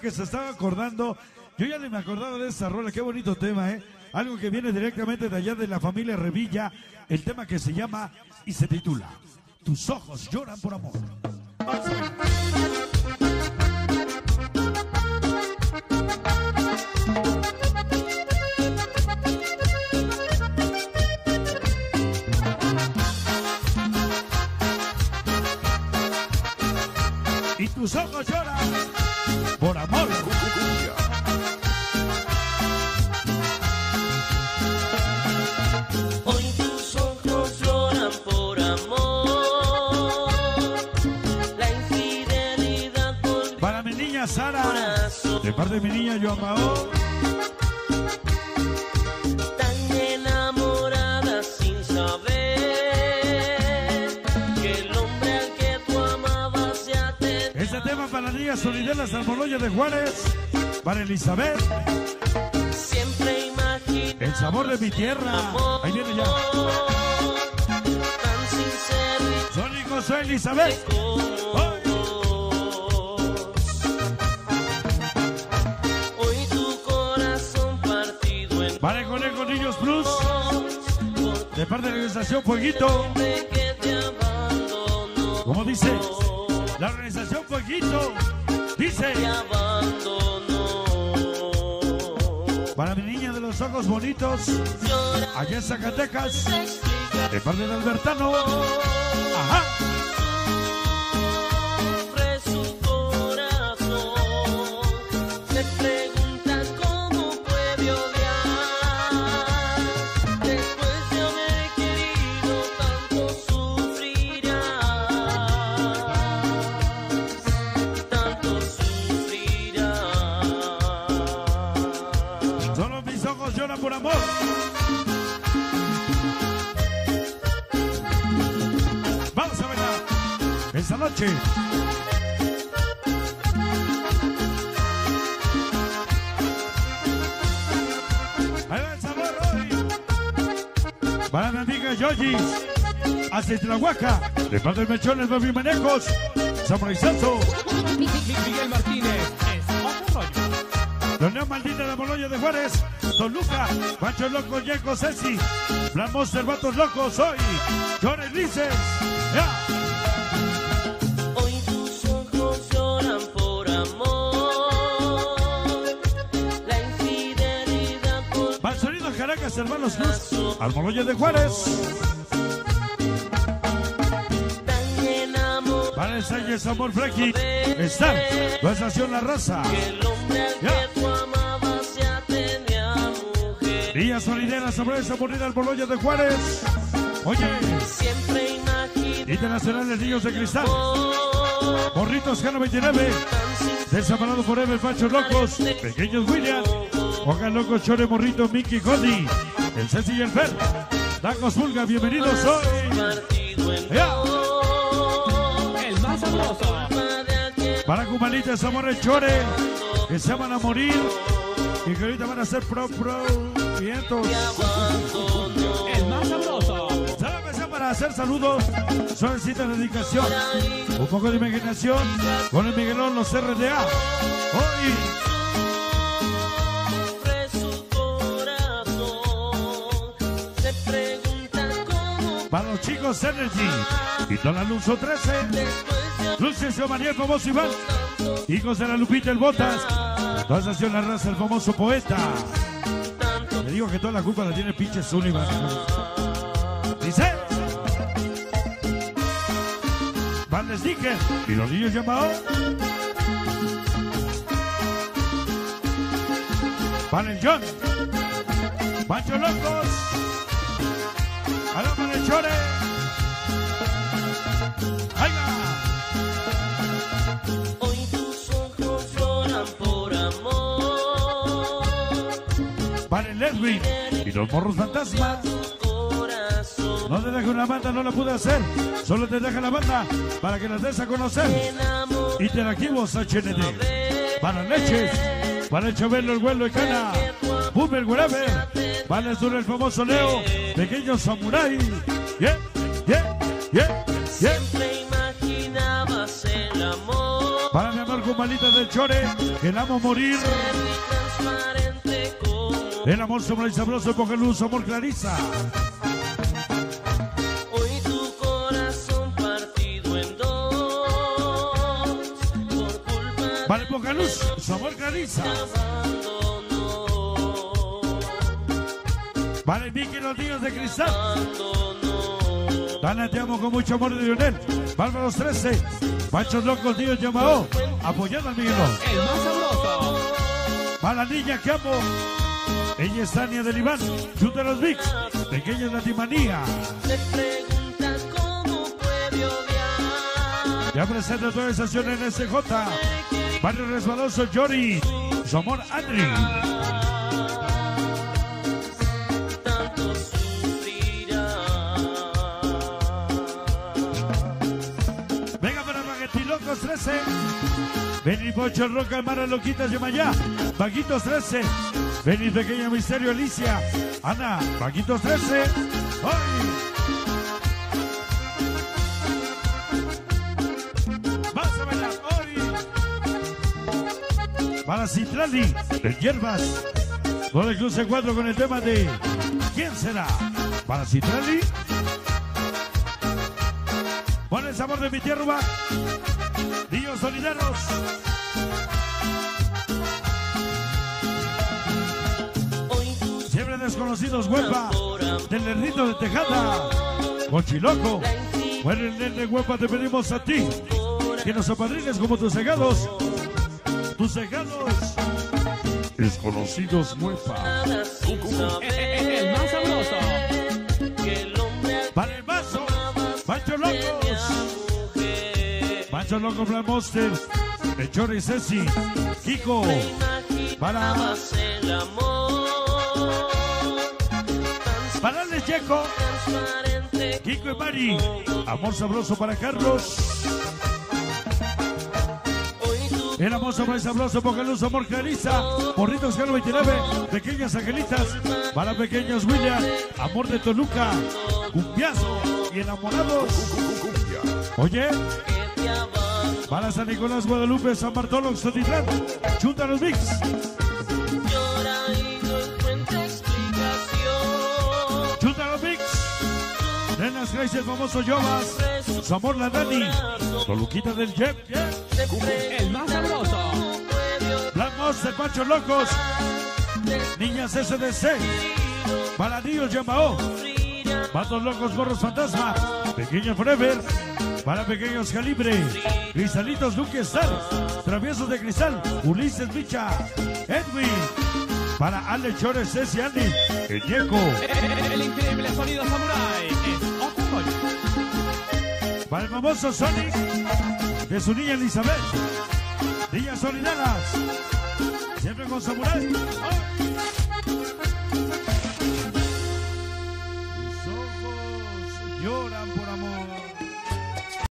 Que se estaba acordando. Yo ya ni me acordaba de esa rola, qué bonito tema, ¿eh? Algo que viene directamente de allá de la familia Revilla, el tema que se llama y se titula Tus ojos lloran por amor. Y tus ojos lloran de parte de mi niña Joamao, tan enamorada sin saber que el hombre al que tú amabas ya te este tema para la niña Solidela Salmoloya de Juárez, para Elizabeth, siempre imagina el sabor de mi tierra. Ahí viene ya. tan sincero Sónico, soy Elizabeth. como el Conejo Niños Plus, de parte de la organización Fueguito. Como dice, la organización Fueguito dice, para mi niña de los ojos bonitos, allá en Zacatecas, de parte de Albertano. Ajá. Noche. Ahí va el sabor hoy. Para mi amiga Yoyis, hacia Tlahuaca, de parte de Mechones, Baby Manejos, Samuelaizazo, Miguel Martínez es rollo. Torneo Maldita de Boloña de Juárez, Don Luca, Pancho Loco, Yeco, Ceci, Plan Monster, Vatos Locos, hoy, Jones Lices, ya. Hermanos Luz, al Boloña de Juárez, para Salles Amor Flequi, Star, la estación La Raza, que el hombre al Ya. que tú amabas ya tenía mujer. Villa Solidera, sobre esa moneda al Boloña de Juárez, oye, Internacional de Niños de Cristal, Morritos Jano 29, Desaparado Forever, Pancho Locos, Pequeños William, Oga Loco, Chore Morrito, Mickey Cody, el Ceci y el Fer, Tacos Vulga, bienvenidos hoy. partido en Ya. dos. El más sabroso. Para Cumalitas, Amores Chore, que se van a morir y que ahorita van a ser pro, pro, vientos. El más sabroso. Solamente para hacer saludos, solicita dedicación, un poco de imaginación con el Miguelón, los RDA. Hoy, para los chicos Energy la Luzo 13, después de Luces y María, el famoso Iván, hijos de la Lupita, el Botas, toda estación La Raza, el famoso poeta. Le digo que toda la culpa la tiene pinche Sullivan. Dice. Van de Sticker y los niños llamados. Van el John. Pancho Locos. Alama de Chore. Ahí va. hoy tus ojos lloran por amor. Van el Edwin y los morros fantasmas. No te dejo una banda, no la pude hacer. Solo te deja la banda para que las des a conocer. Interactivos HND. Para leches. Para el Chabelo, el vuelo de cana. Boomer Wherever. El sur, el famoso Leo. Pequeño Samurai. Yeah, yeah, yeah, yeah. Siempre imaginabas el amor. Para mi amor malita del Chore, el amo morir. El amor somos y sabroso, coge luz, amor Clarisa. hoy tu corazón partido en dos por culpa Vale, poca luz, su amor Vale, Vicky, los niños de cristal. Dana, te amo con mucho amor de Lionel. Bárbaros 13. Machos locos, niños Yamao. Apoyando al Miguelón. El más sabroso. Va la niña que amo. Ella es Tania del Iván. Chuta los Vix. Pequeña Latimanía. Ya presenta toda estación en SJ. Barrio Resbaloso, Jory. Su amor, Adri. 13. Vení Pocho Roca, Mara Loquitas de Mayá. Vaguitos 13. Vení Pequeña Misterio Alicia. Ana, Vaguitos 13. ¡Ay! Para Citrali, de Hierbas. Gol Cruz 4 con el tema de ¿Quién será? Para Citrali. Pon el sabor de mi tierra. Tú Siempre desconocidos, Huelva. Del Nerdito de Tejada. Mochiloco. Bueno, de Huelva te pedimos a ti. Que nos apadrines como tus cegados. Tus cegados. Desconocidos, Huelva. Pancho Loco Black Monster. Mechor y Ceci. Kiko. Para. Para el Checo. Kiko y Mari. Amor sabroso para Carlos. El amor sabroso, sabroso, poca luz, amor Clarisa. Morritos Galo 29. Pequeñas angelitas. Para pequeños William. Amor de Toluca. Cumbiazo. Y enamorados. Oye, para San Nicolás, Guadalupe, San Bartolo, Xotitlán. Chunta los Mix. llora y no encuentra explicación Chunta los Mix. Nenas Grace, el famoso Yobas. Su amor la Dani. Toluquita del pregunto El más sabroso. Black Monster, Pancho Locos. Niñas SDC. Baladillos Yamao. sufrir Patos Locos, Gorros Fantasma. Pequeña Forever. Para pequeños calibre. Cristalitos Luke Star. Traviesos de cristal. Ulises Micha. Edwin. Para Ale Chores, Ceci Andy. El Yeco. El, el increíble sonido samurai. Es. Para el famoso Sonic. De su niña Elizabeth. Niñas solidarias. Siempre con Samurai.